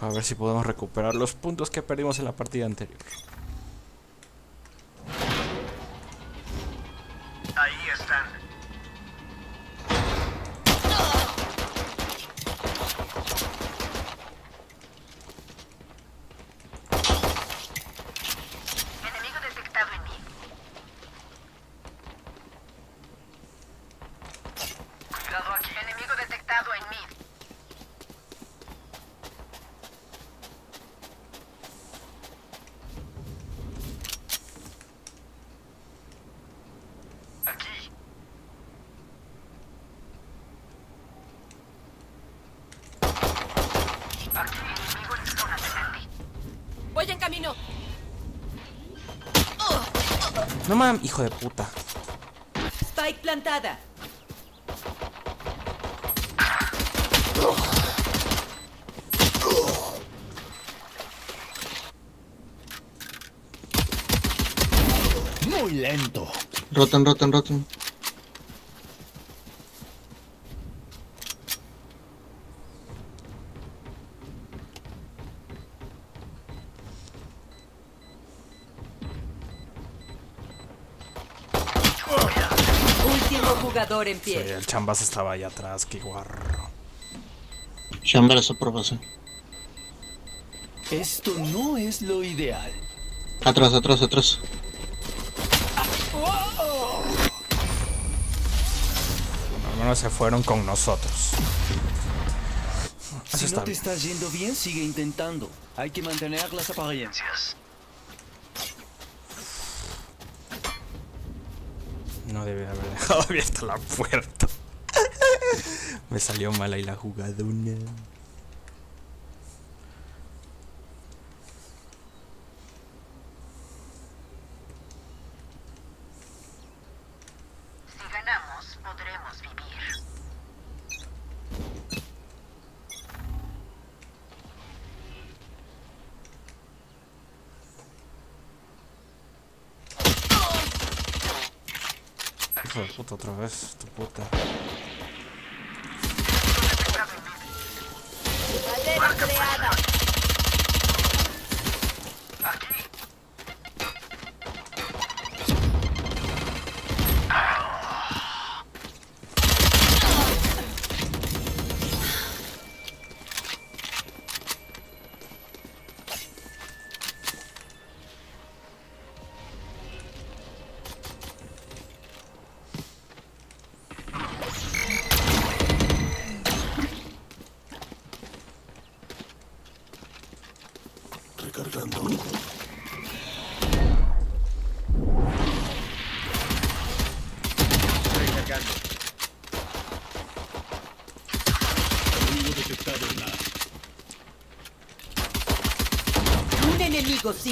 A ver si podemos recuperar los puntos que perdimos en la partida anterior. Ahí están. Enemigo detectado en mí. Cuidado aquí. Enemigo detectado en mí. Aquí. Aquí, enemigo en zona de Sandy. Voy en camino. Hijo de puta. Spike plantada. Muy lento. Rotan, rotan, rotan. Último jugador en Sí, pie. el chambas estaba allá atrás, qué guarro. Esa aprobación. Esto no es lo ideal. Atrás, atrás, atrás. Al menos se fueron con nosotros. Eso Si está no te bien. está yendo bien, sigue intentando. Hay que mantener las apariencias. Dejado abierta la puerta. Me salió mal ahí la jugadona. Otra vez,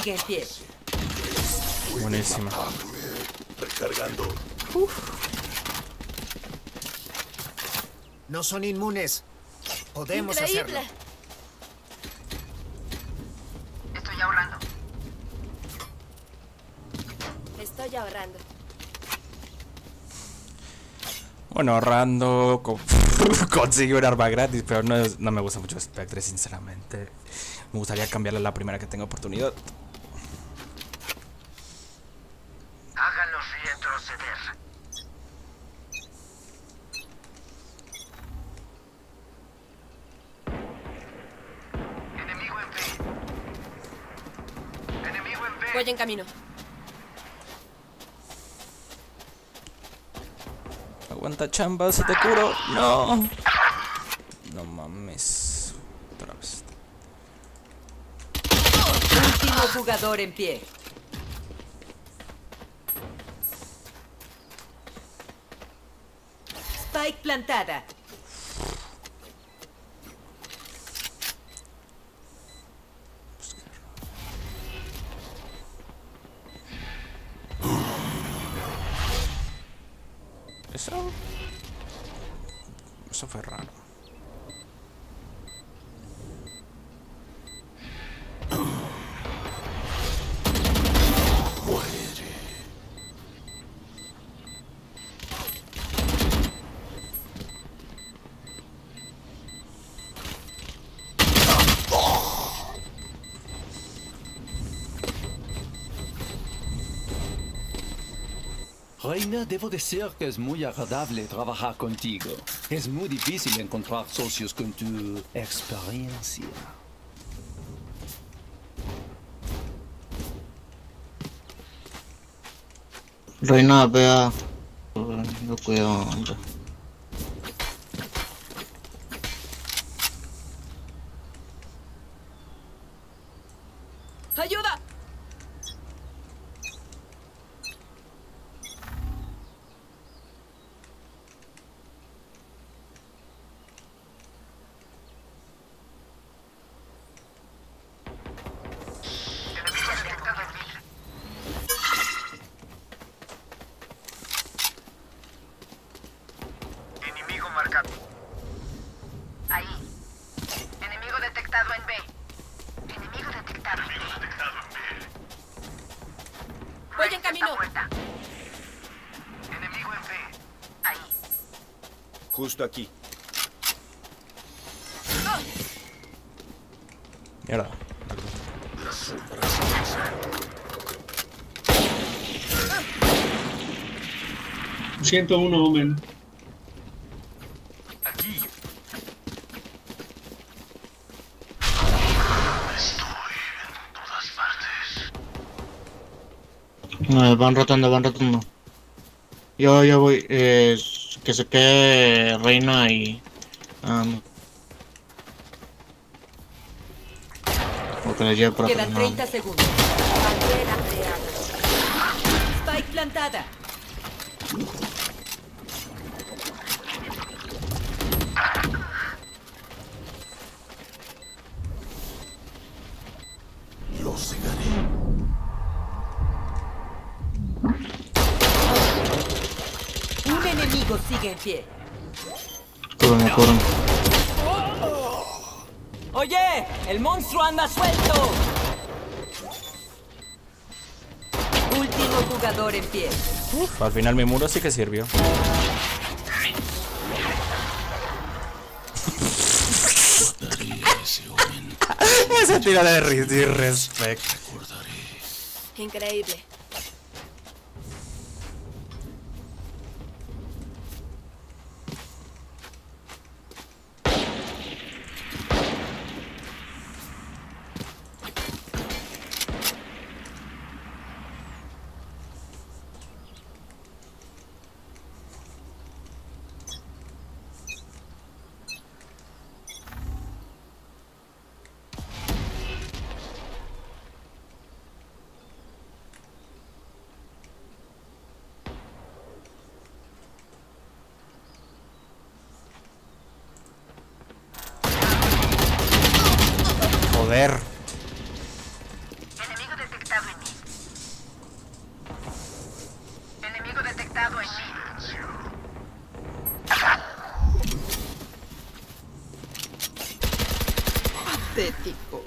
sigue en pie. Buenísima. No son inmunes. Podemos Increíble. hacerlo. Estoy ahorrando. Estoy ahorrando. Bueno, ahorrando, co- conseguí un arma gratis, pero no, es- no me gusta mucho Spectre, sinceramente. Me gustaría cambiarle la primera que tenga oportunidad. Háganlos retroceder. Enemigo en B. Enemigo en B. Voy en camino. Aguanta chamba, se te curo. No. No mames. Otra vez. Último jugador en pie. Spike plantada. Reina, debo decir que es muy agradable trabajar contigo. Es muy difícil encontrar socios con tu experiencia. Reina, vea. Hombre. ¡Ayuda! Enemigo detectado en mí. Enemigo marcado. Ahí. Enemigo detectado en B. Enemigo detectado en B. Voy en Enemigo en B. Ahí. Justo aquí. Mierda. Siento uno, Omen. No, van rotando, van rotando. Yo, yo voy. Eh, que se quede Reina y. Um, o que les lleve por. Quedan no. 30 segundos. Barrera creada. Spike plantada. Un enemigo sigue en pie. Cúbrame. ¡Oye! ¡El monstruo anda suelto! Último jugador en pie. Uf, al final mi muro sí que sirvió. Ese tiro de disrespect. Increíble. Joder. Enemigo detectado en mí. Enemigo detectado en mí. Patético.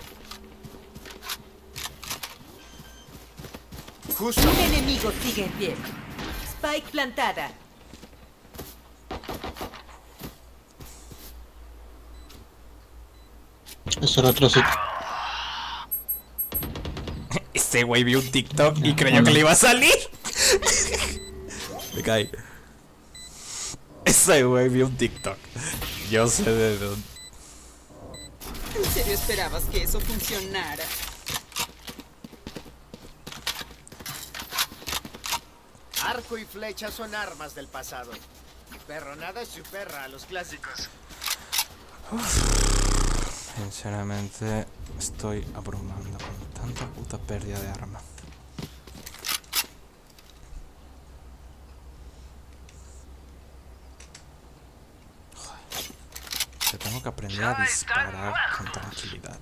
Justo. Un enemigo sigue en pie. Spike plantada. Ese era otro sitio. Este güey vio un TikTok y creyó que le iba a salir. Me cae. Ese güey vio un TikTok. Yo sé de dónde. ¿En serio esperabas que eso funcionara? Arco y flecha son armas del pasado. Perronada es su perra a los clásicos. Sinceramente, estoy abrumando con tanta puta pérdida de arma. Joder. Tengo que aprender a disparar con tranquilidad.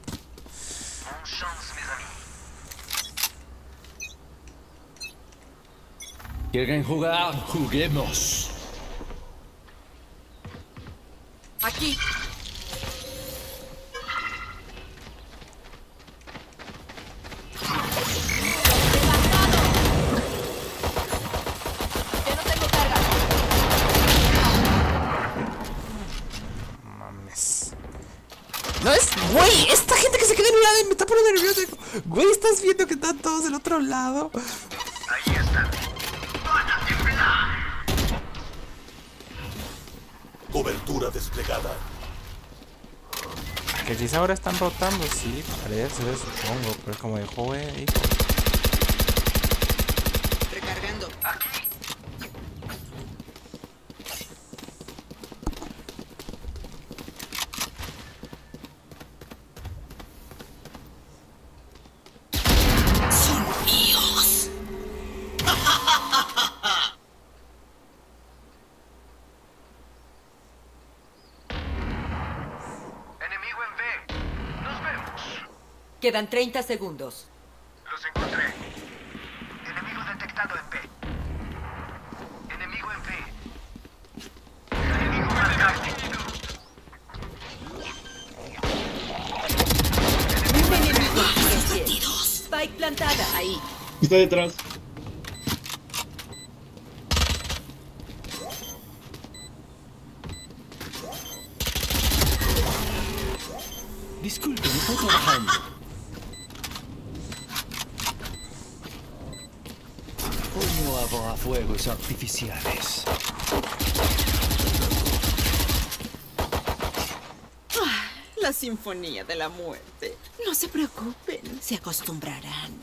Bonne chance, mes amis. ¿Quieren jugar? Juguemos. Aquí. Ya no tengo carga. Mames. No es. Güey, esta gente que se queda en un lado y me está poniendo nervioso. Güey, estás viendo que están todos del otro lado. Que quizá ahora están rotando, sí, parece, supongo. Pero es como de joven. Recargando. Quedan 30 segundos. Los encontré. Enemigo detectado en B. Enemigo en B. Enemigo marcado. Un enemigo. Spike plantada. Ahí. Está detrás. Disculpen, estoy trabajando. Habrá fuegos artificiales. Ah, La sinfonía de la muerte. No se preocupen, se acostumbrarán.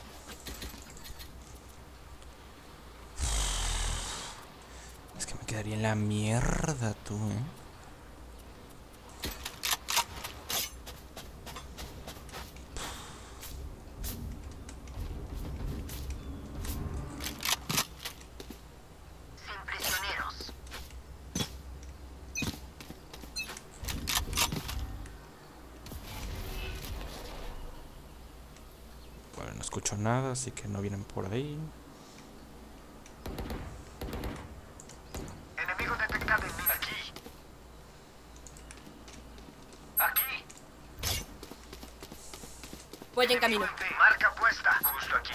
Es que me quedaría en la mierda, tú, eh. Sin prisioneros. Bueno, no escucho nada, así que no vienen por ahí. Enemigo detectado en B. Aquí. Aquí. Voy en camino. Marca puesta. Justo aquí.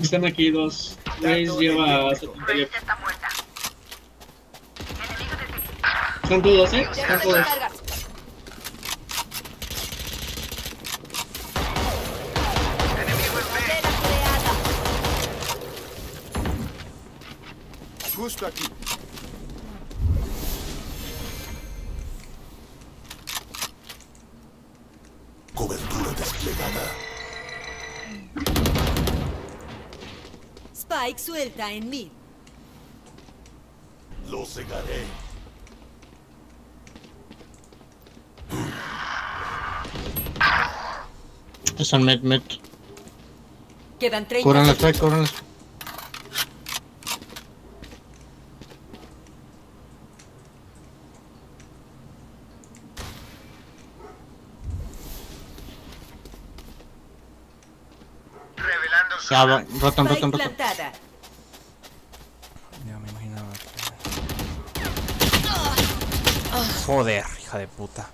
Están aquí dos. Grace lleva a 78. Grace está muerta. Enemigo detectado. Están todos, ¿eh? Están todos. Aquí. Cobertura desplegada. Spike suelta en mid. Lo cegaré. Están med, med. Quedan 30 Cubran la spike, cubran la spike. Revelando su. Ya, va, rotan, rotan, rotan. plantada. Ya me imaginaba que... Joder, hija de puta.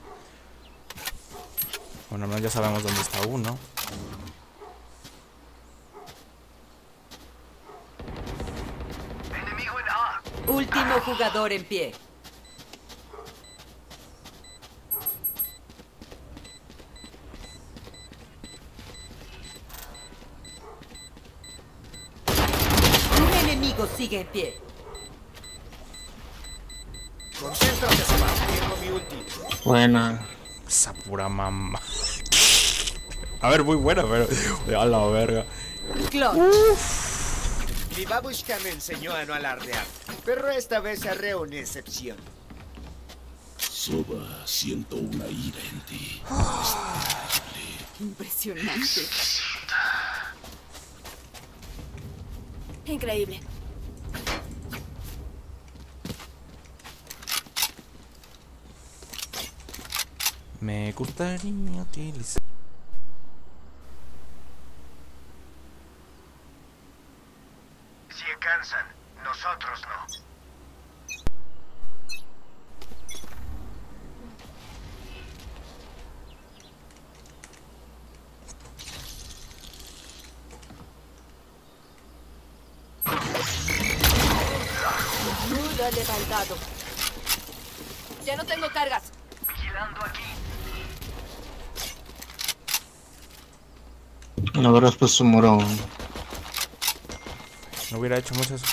Bueno, al menos ya sabemos dónde está uno. Último jugador en pie. Un enemigo sigue en pie. Concéntrate, Seba. Tengo mi ulti. Buena. Esa pura mamá. A ver, muy buena, pero. A la verga. Clutch. Mi babushka me enseñó a no alardear, pero esta vez haré una excepción. Soba, siento una ira en ti. Impresionante. Increíble. Me gustaría utilizar. Si cansan, nosotros no. Duda levantado. Ya no tengo cargas. La verdad, pues su muro. No hubiera hecho mucho eso.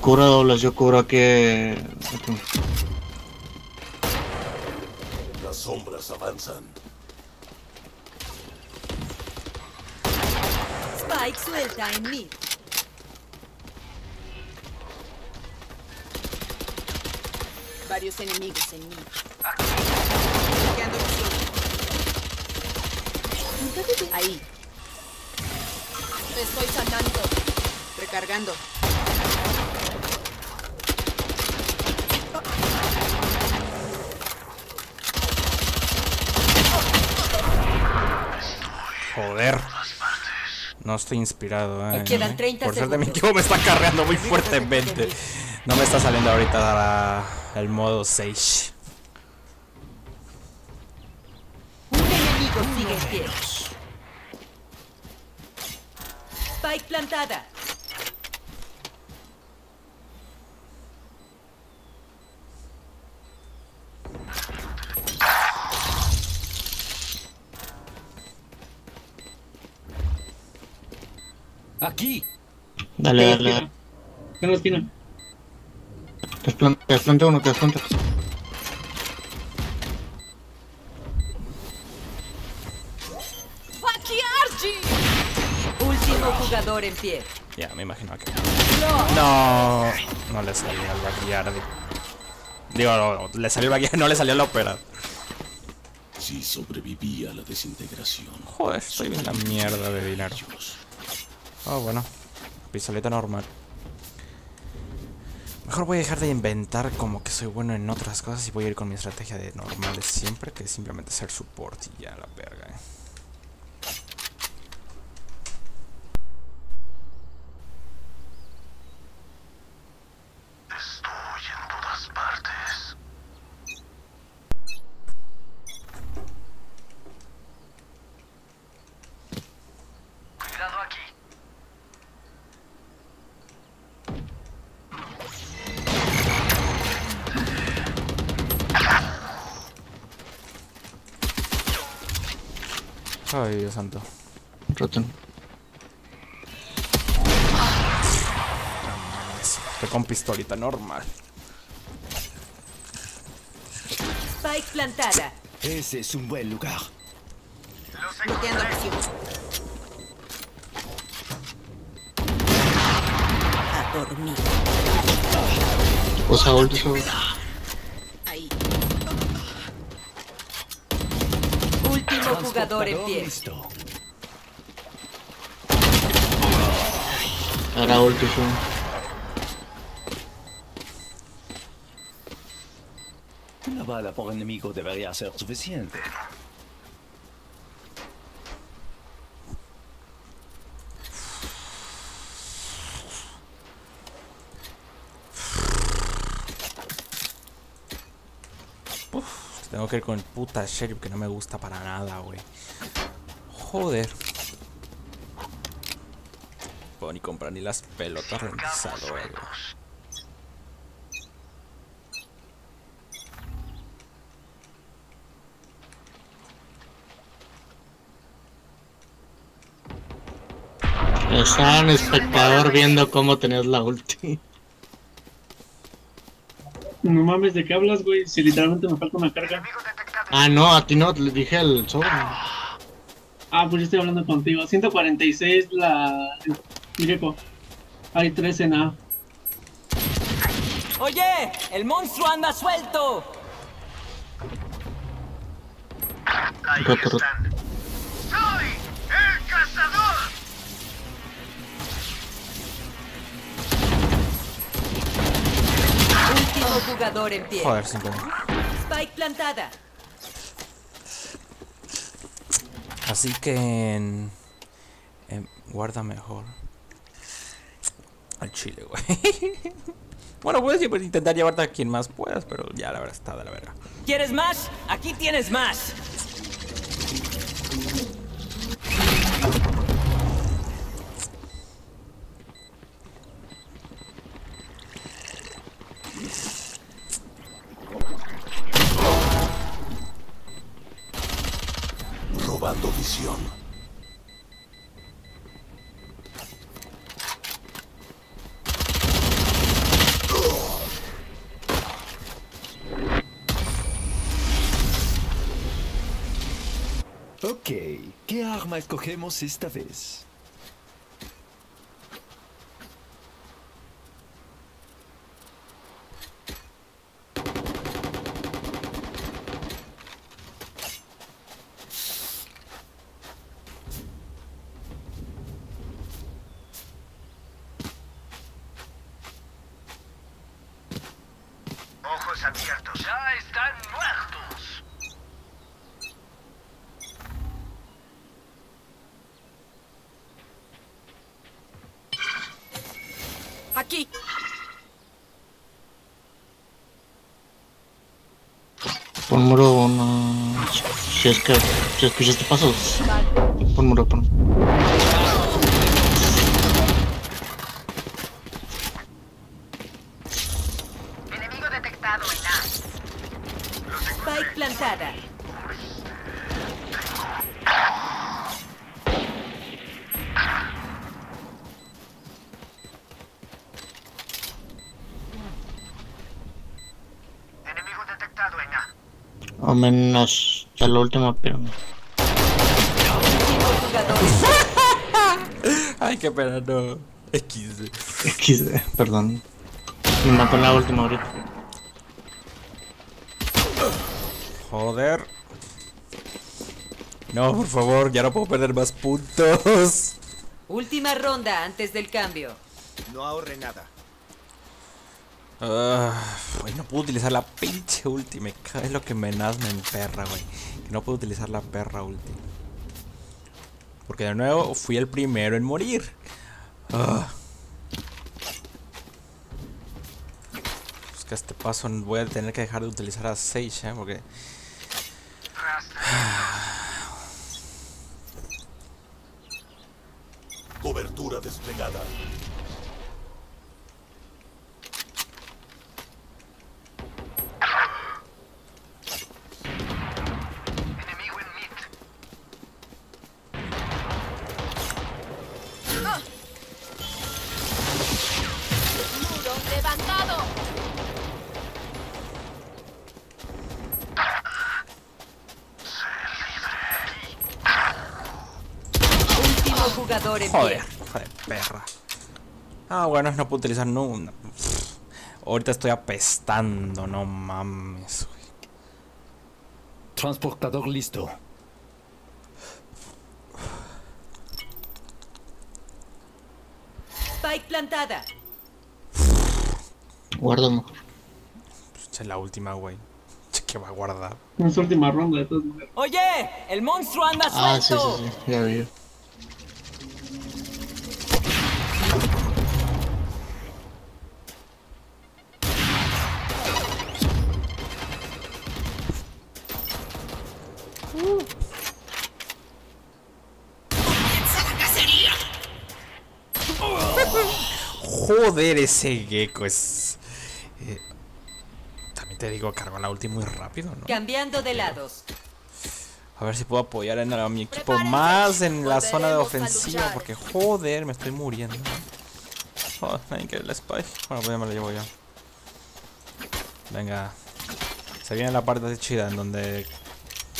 cubra dobles, yo cubro aquí. aquí. Las sombras avanzan. Spike suelta en mid. Varios enemigos en mí. Bloqueando visión. Ahí. Estoy sanando. Recargando. Joder. No estoy inspirado, eh. Quedan 30 Por suerte mi equipo me está carreando muy fuertemente. No me está saliendo ahorita la- el modo Sage. Un enemigo sigue en pie. Spike plantada. Aquí. Dale, dale, la esquina. Desplante, desplante uno, desplante. Último pie. Ya, me imagino que. No, no le salió el Backyard. Digo, no, le salió el Backyard, no le salió la ópera. Si sobreviví a la desintegración. Joder, estoy en la mierda de dinero. Oh, bueno. Pistoleta normal. Mejor voy a dejar de inventar como que soy bueno en otras cosas y voy a ir con mi estrategia de normal de siempre, que es simplemente ser support y ya la verga. eh. Ay, Dios santo. Roten. Estoy con pistolita normal. Spike plantada. Ese es un buen lugar. Bloqueando visión. A dormir. Usa ult, listo. Ahora ult, usa ult. Una bala por enemigo debería ser suficiente. Tengo que ir con el puta sheriff que no me gusta para nada, güey. Joder. Puedo ni comprar ni las pelotas rentizado. Estaba en espectador viendo cómo tenías la ulti. No mames, ¿de qué hablas, güey? Si literalmente me falta una carga. Ah, no, a ti no, le dije el sobre. Ah, pues yo estoy hablando contigo. 146 la... Mireco. Hay 3 en A. Oye, el monstruo anda suelto. Ahí están. ¡Soy el cazador! Último jugador en pie. Joder, cinco. Spike plantada. Así que guarda mejor al chile, güey. bueno, puedes intentar llevarte a quien más puedas, pero ya la verdad está de la verga. ¿Quieres más? Aquí tienes más. Arma escogemos esta vez? Aquí. Pon muro uno. Si es que si escuchaste pasos. Pon muro, pon. Enemigo detectado en A. Spike plantada. Enemigo detectado en A. O menos ya lo último, pero. Ay, qué pena, no. X. XD, perdón. Me mató la última ahorita. Joder. No, por favor, ya no puedo perder más puntos. Última ronda antes del cambio. No ahorre nada. Ah, güey, no puedo utilizar la pinche ulti. Me es lo que me emperra, güey. Que no puedo utilizar la perra ulti. Porque de nuevo fui el primero en morir. Ah. Es que a este paso voy a tener que dejar de utilizar a Sage, ¿eh? Porque... no puedo utilizar nunca. Ahorita estoy apestando, no mames. Transportador listo. Spike plantada. Guárdame. Esa es la última, güey. Que va a guardar. Es última ronda de todas maneras. Oye, el monstruo anda Ah, sí, suelto. sí, sí. Ya vi. Joder, ese gecko es. eh, también te digo, cargo la ulti muy rápido, ¿no? Cambiando de lados. A ver si puedo apoyar en- a mi equipo más en la zona de ofensiva. Porque joder, me estoy muriendo. Oh, nadie quiere el spy. Bueno, pues ya me lo llevo yo. Venga. Se viene la parte chida en donde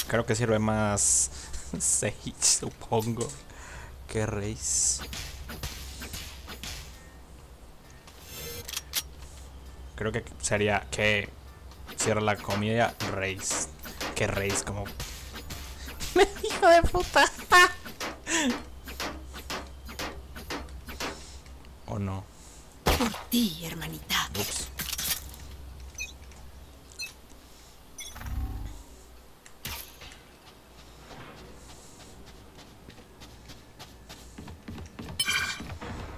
creo que sirve más Sage, supongo. Que Raze. Creo que sería que cierra la comida Raze. Que Raze como Hijo de puta. ¿O no? Por ti, hermanita. Ups.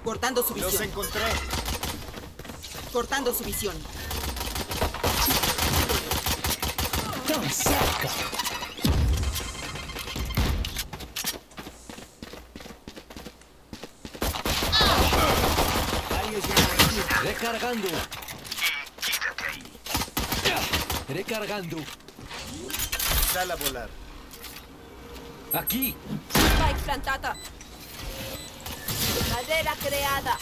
Cortando su Los visión. encontré. Cortando su visión. ¡Tan cerca! Recargando. Quítate ahí. Recargando. Sal a volar. Aquí. Spike plantada. Madera creada.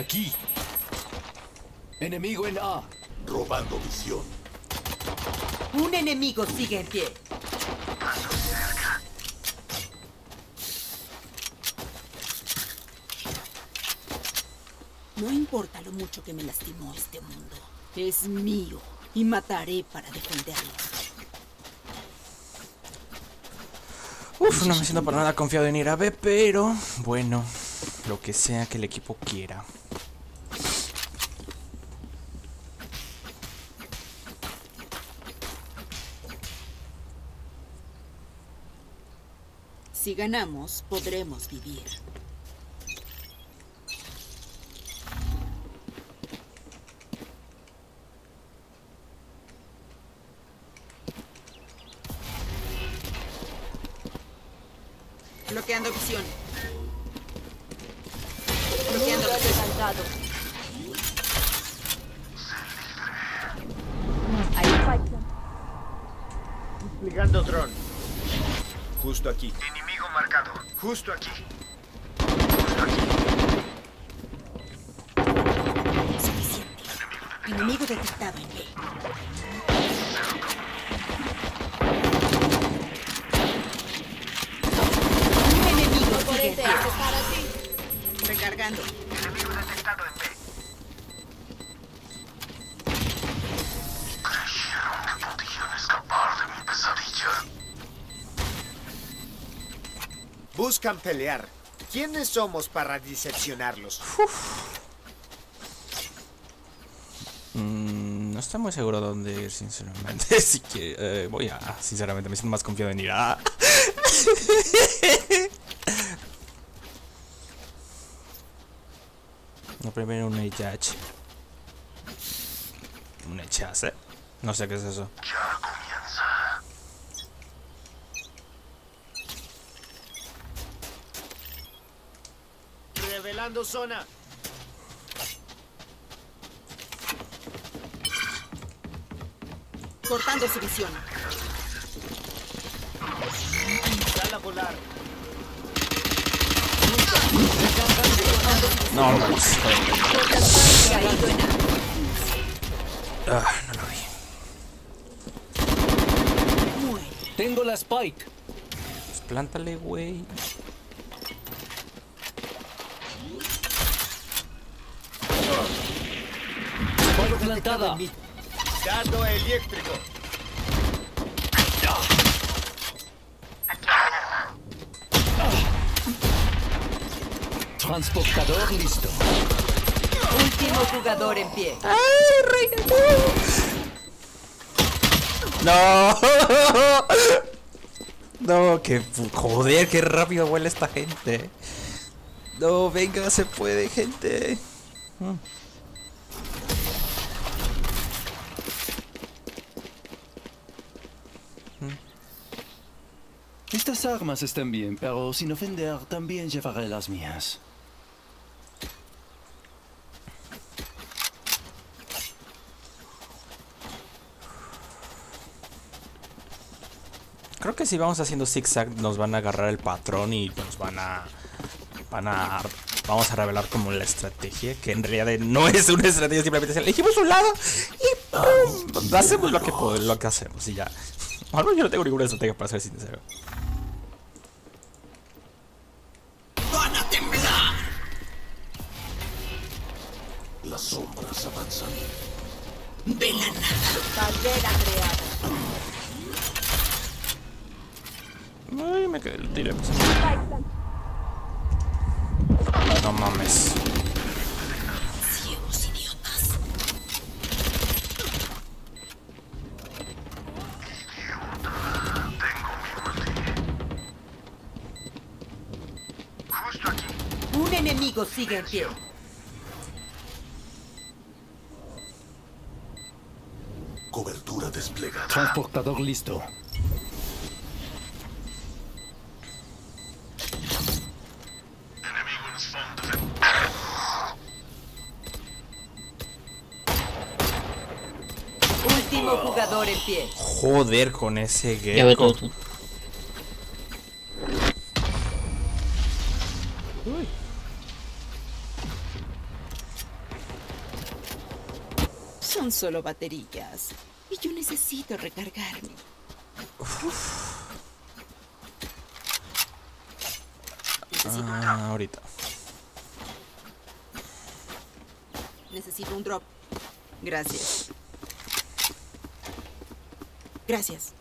Aquí. Enemigo en A. Robando visión. Un enemigo sigue en pie. No importa lo mucho que me lastimó este mundo. Es mío y mataré para defenderlo. Uf, no me siento para nada confiado en ir a B, pero bueno, lo que sea que el equipo quiera. Si ganamos, podremos vivir. Bloqueando. Buscan pelear. ¿Quiénes somos para decepcionarlos? Mm, no estoy muy seguro de dónde ir, sinceramente. Así que eh, voy a. Sinceramente, me siento más confiado en ir a. No, primero un HH. Un HH. No sé qué es eso. Ya comienza. Revelando zona. Cortando su visión. Sala volar. No, no, ah, no lo vi. Tengo la Spike. Pues plántale, güey. Spike plantada. Eléctrico. Transportador listo. Último jugador en pie. No. No, que joder, qué rápido huele esta gente. No, venga, se puede, gente. Estas armas están bien, pero sin ofender, también llevaré las mías. Creo que si vamos haciendo zigzag nos van a agarrar el patrón y nos van a van a vamos a revelar como la estrategia que en realidad no es una estrategia simplemente elegimos un lado y ¡pum! hacemos lo que lo que hacemos y ya. Ahora yo no tengo ninguna estrategia para ser sincero. De la nada. Barrera creada. Ay, me quedé el tiro. No mames. Ciegos idiotas. Justo aquí. Un enemigo sigue en pie. Cobertura desplegada. Transportador listo. Último jugador en pie. Joder con ese gecko. Son solo baterías. Y yo necesito recargarme. Ah, ahorita. Necesito un drop. Gracias. Gracias.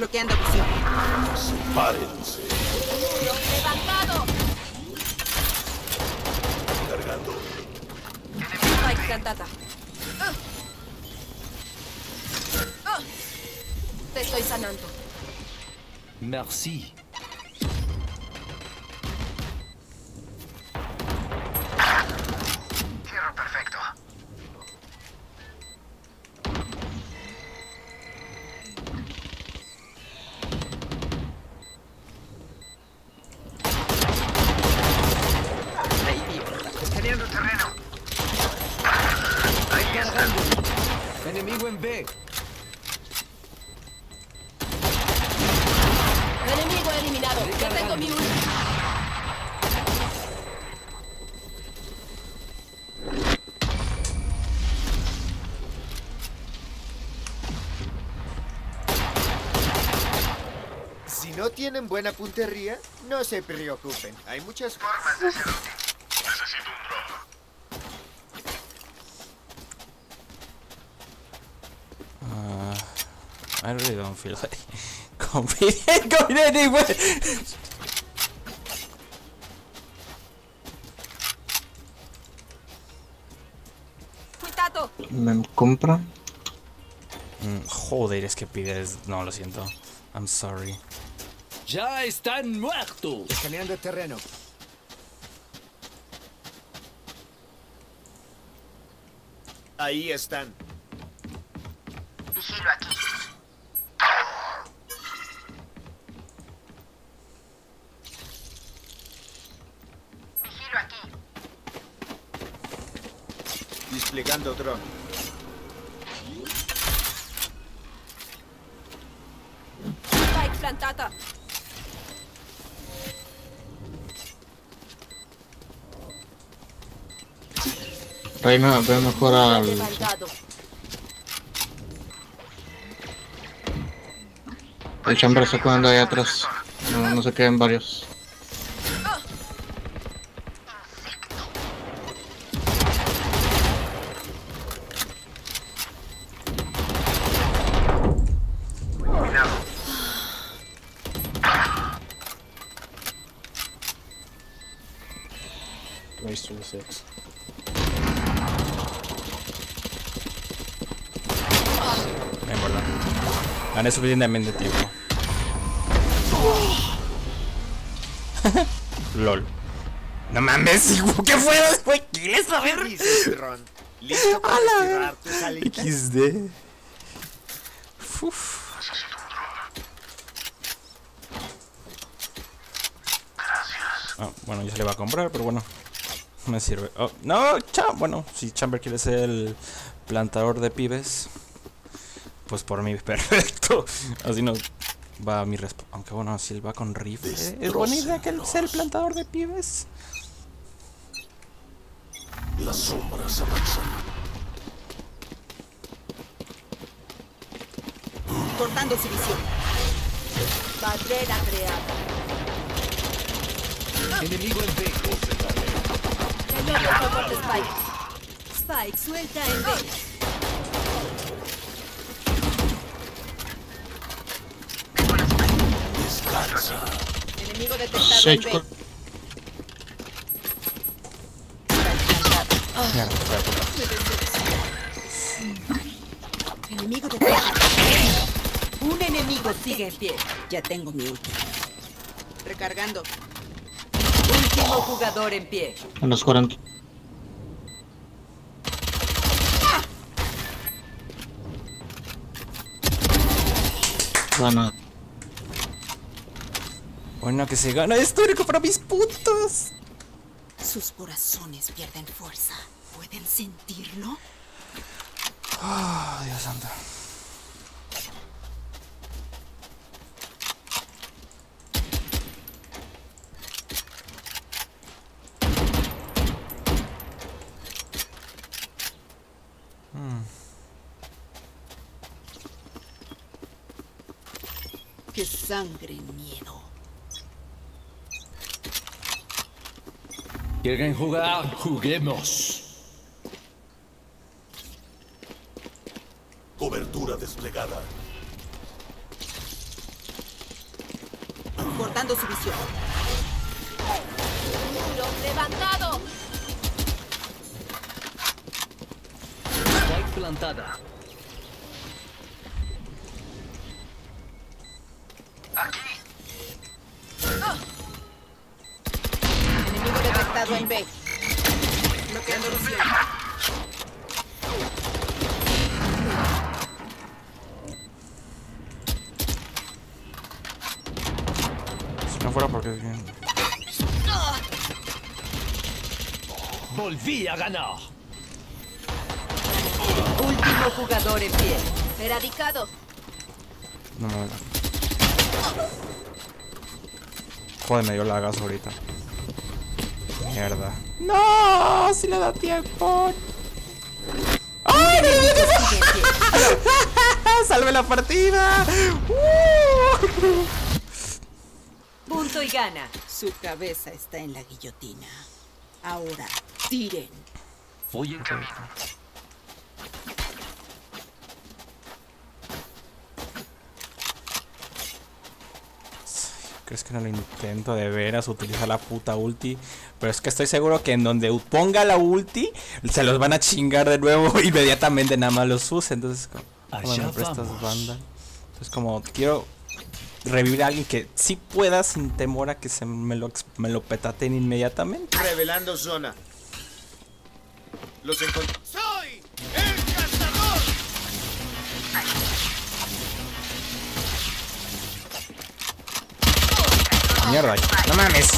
Bloqueando visión. Sepárense. ¡Levantado! Cargando. Spike plantada. Ah. Te estoy sanando. Merci. No tienen buena puntería, no se preocupen. Hay muchas Formas de útil. Necesito un drop. Uh, I really don't feel like competing going anywhere. Cuidado. ¿Me compra? Mm, joder, es que pides. No, lo siento. I'm sorry. Ya están muertos. Escaneando terreno. Ahí están. Vigilo aquí. Vigilo aquí. Desplegando dron. Reina, ve mejor al... El chamber está cuando ahí atrás. No, no se queden varios. Suficientemente tiempo. LOL. No mames, ¿qué fue? güey? ¿Quieres ¿Qué saber? dices, dron? ¿Listo para A tus alitas? XD. Uf. Ah, bueno, ya se le va a comprar, pero bueno. Me sirve. Oh, no, Cham. Bueno, si Chamber quiere ser el plantador de pibes, pues por mí, perfecto. Así no va mi respuesta. Aunque bueno, si él va con rifle, es buena idea que él sea el plantador de pibes. Las sombras avanzan. Cortando su visión. Barrera creada. Enemigo en B. Spike. Spike, suelta en B. Enemigo detectado en Sage B. con- Mierda, fue a puta. Enemigo detectado. Un enemigo sigue en pie. Ya tengo mi ulti. Recargando. Último jugador en pie. A los 40. Bueno, Bueno, que se gana histórico para mis puntos. Sus corazones pierden fuerza. pueden sentirlo? Oh, Dios santo. Hmm. Que sangre miedo. ¿Quieren jugar? Juguemos. Cobertura desplegada. Cortando su visión. Muro levantado. Spike plantada. Volví a ganar. Último jugador en pie. Eradicado. No me da. Joder, me dio la gas ahorita. Mierda. ¡No! Si le da tiempo. ¡Ay, no le da tiempo! ¡Salve la partida! ¡Uh! Punto y gana. Su cabeza está en la guillotina. Ahora, tiren. Voy a ¿Crees que no lo intento de veras utilizar la puta ulti? Pero es que estoy seguro que en donde ponga la ulti, se los van a chingar de nuevo inmediatamente nada más los use. Entonces, como, ¿cómo Allá me prestas banda? Entonces, como quiero revivir a alguien que sí pueda sin temor a que se me lo, me lo petaten inmediatamente. Revelando zona. Los encontré. ¡Soy el cazador! Mierda, no mames.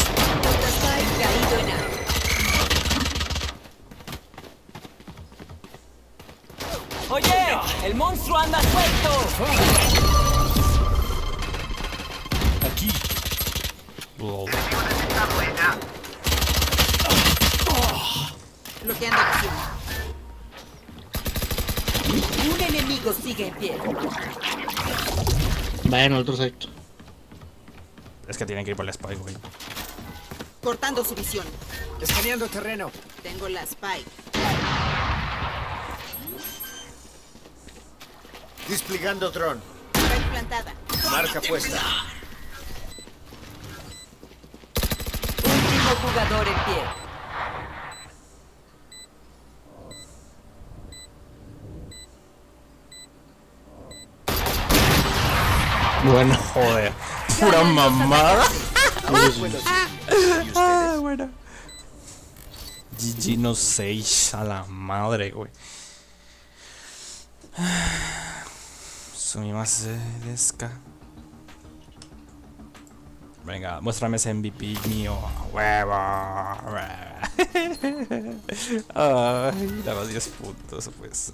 Oye, el monstruo anda suelto. Aquí. Bloqueando visión. Un enemigo sigue en pie. Va en otro sector. Es que tienen que ir por el spike, güey. Cortando su visión. Escaneando terreno. Tengo la spike. Desplegando dron. Spike plantada. Marca puesta. Último jugador en pie. Bueno, joder. Pura mamada. Ah, bueno. GG no 6 a la madre, güey. Sumimasu deska. Venga, muéstrame ese MVP mío. Huevo. Ay, nada más 10 puntos, pues.